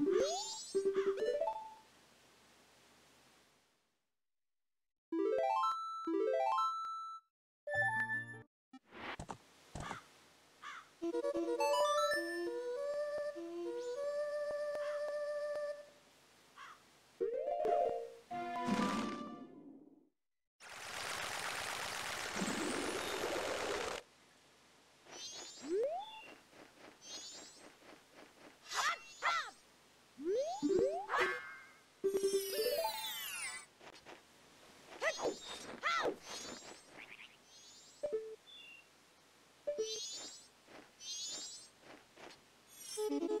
Whee! Thank you.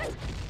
Hey!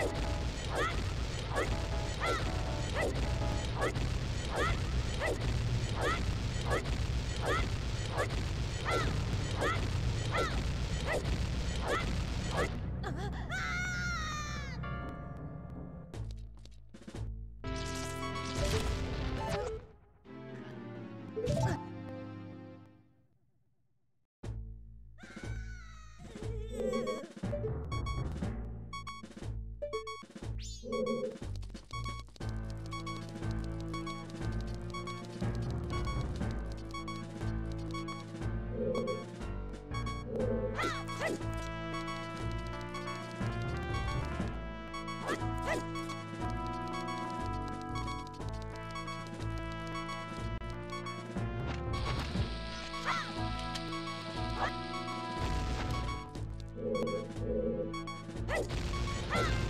Let's go. はい。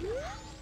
Yeah.